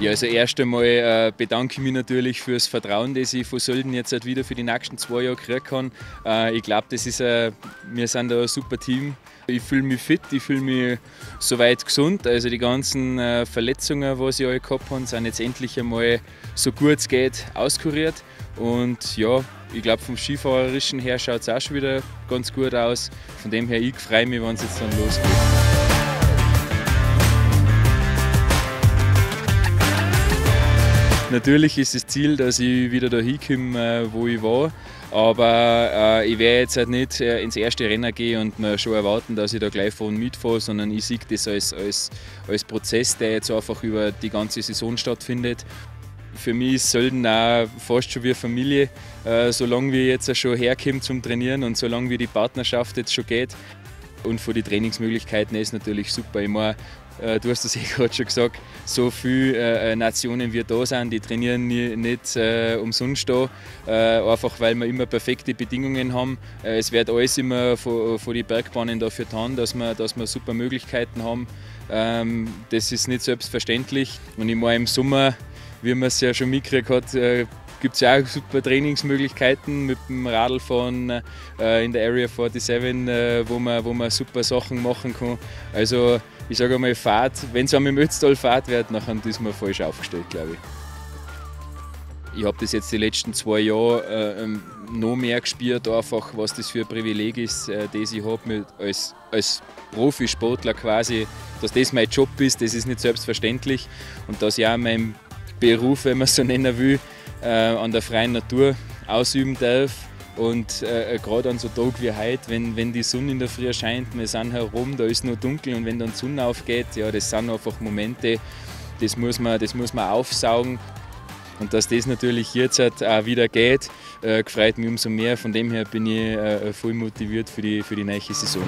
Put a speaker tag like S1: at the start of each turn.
S1: Ja, also erst einmal äh, bedanke ich mich natürlich für das Vertrauen, das ich von Sölden jetzt halt wieder für die nächsten zwei Jahre kriegen kann. Äh, ich glaube, ein, wir sind ein super Team. Ich fühle mich fit, ich fühle mich soweit gesund. Also die ganzen äh, Verletzungen, was ich alle gehabt habe, sind jetzt endlich einmal so gut es geht auskuriert. Und ja, ich glaube, vom Skifahrerischen her schaut es auch schon wieder ganz gut aus. Von dem her, ich freue mich, wenn es jetzt dann losgeht. Natürlich ist das Ziel, dass ich wieder dahin komme, äh, wo ich war. Aber äh, ich werde jetzt halt nicht äh, ins erste Rennen gehen und mir schon erwarten, dass ich da gleich vorne mitfahre, sondern ich sehe das als, als, als Prozess, der jetzt einfach über die ganze Saison stattfindet. Für mich ist Sölden auch fast schon wie Familie, äh, solange wir jetzt schon herkommen zum Trainieren und solange wie die Partnerschaft jetzt schon geht. Und von den Trainingsmöglichkeiten ist natürlich super. Ich meine, äh, du hast es eh gerade schon gesagt, so viele äh, Nationen wie da sind, die trainieren nicht äh, umsonst da, einfach weil wir immer perfekte Bedingungen haben. es wird alles immer von, von den Bergbahnen dafür getan, dass wir, dass wir super Möglichkeiten haben. Ähm, das ist nicht selbstverständlich. Und ich meine, im Sommer, wie man es ja schon mitgekriegt hat, gibt es ja auch super Trainingsmöglichkeiten mit dem Radlfahren äh, in der Area 47, äh, wo, man, wo man super Sachen machen kann. Also ich sage einmal, Fahrt, wenn es einmal im Ötztal Fahrt wird, dann ist man falsch aufgestellt, glaube ich. Ich habe das jetzt die letzten zwei Jahre äh, ähm, noch mehr gespürt, einfach, was das für ein Privileg ist, äh, das ich habe als, als Profisportler quasi, dass das mein Job ist, das ist nicht selbstverständlich und dass ich auch meinen Beruf, wenn man es so nennen will, an der freien Natur ausüben darf und äh, gerade an so Tagen wie heute, wenn, wenn die Sonne in der Früh scheint, wir sind herum, da ist nur dunkel und wenn dann die Sonne aufgeht, ja, das sind einfach Momente, das muss man, das muss man aufsaugen. Und dass das natürlich jetzt halt auch wieder geht, äh, gefreut mich umso mehr. Von dem her bin ich äh, voll motiviert für die, für die neue Saison.